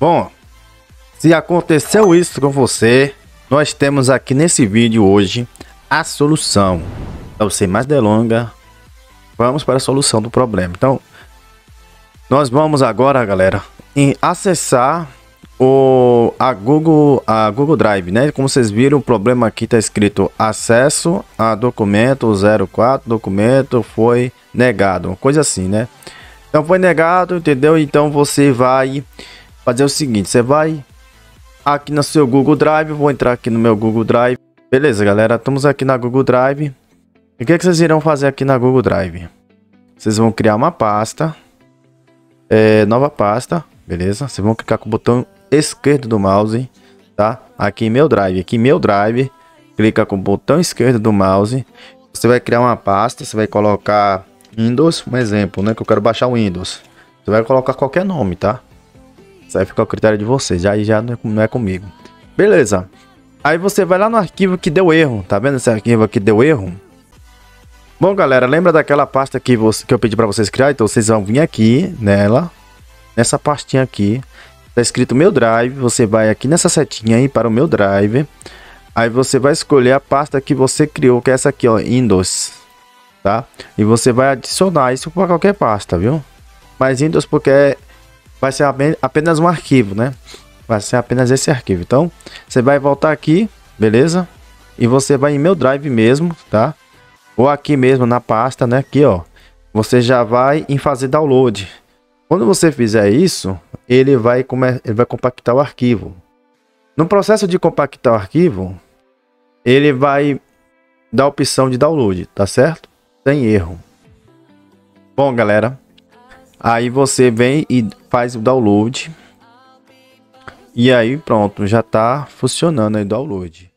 Bom, se aconteceu isso com você, nós temos aqui nesse vídeo hoje a solução. Então, sem mais delonga, vamos para a solução do problema. Então, nós vamos agora, galera, em acessar o a Google a Google Drive, né? Como vocês viram, o problema aqui está escrito acesso a documento 04, documento foi negado, coisa assim, né? Então foi negado, entendeu? Então você vai fazer o seguinte, você vai aqui no seu Google Drive, vou entrar aqui no meu Google Drive. Beleza, galera, estamos aqui na Google Drive. E o que, é que vocês irão fazer aqui na Google Drive? Vocês vão criar uma pasta, é, nova pasta, beleza? Vocês vão clicar com o botão esquerdo do mouse, tá? Aqui em meu Drive, aqui em meu Drive, clica com o botão esquerdo do mouse. Você vai criar uma pasta, você vai colocar Windows, um exemplo, né? Que eu quero baixar o Windows. Você vai colocar qualquer nome, tá? Isso aí fica ao critério de vocês, já, já não é, não é comigo. Beleza. Aí você vai lá no arquivo que deu erro, tá vendo esse arquivo aqui deu erro? Bom, galera, lembra daquela pasta que, você, que eu pedi para vocês criar? Então vocês vão vir aqui nela, nessa pastinha aqui, tá escrito meu drive, você vai aqui nessa setinha aí para o meu drive. Aí você vai escolher a pasta que você criou, que é essa aqui, ó, Windows, tá? E você vai adicionar isso para qualquer pasta, viu? Mas Windows porque vai ser apenas um arquivo, né? Vai ser apenas esse arquivo. Então, você vai voltar aqui, beleza? E você vai em meu drive mesmo, tá? Ou aqui mesmo na pasta, né? Aqui, ó. Você já vai em fazer download. Quando você fizer isso, ele vai, ele vai compactar o arquivo. No processo de compactar o arquivo, ele vai dar a opção de download, tá certo? Sem erro. Bom, galera, Aí você vem e faz o download. E aí pronto, já está funcionando aí o download.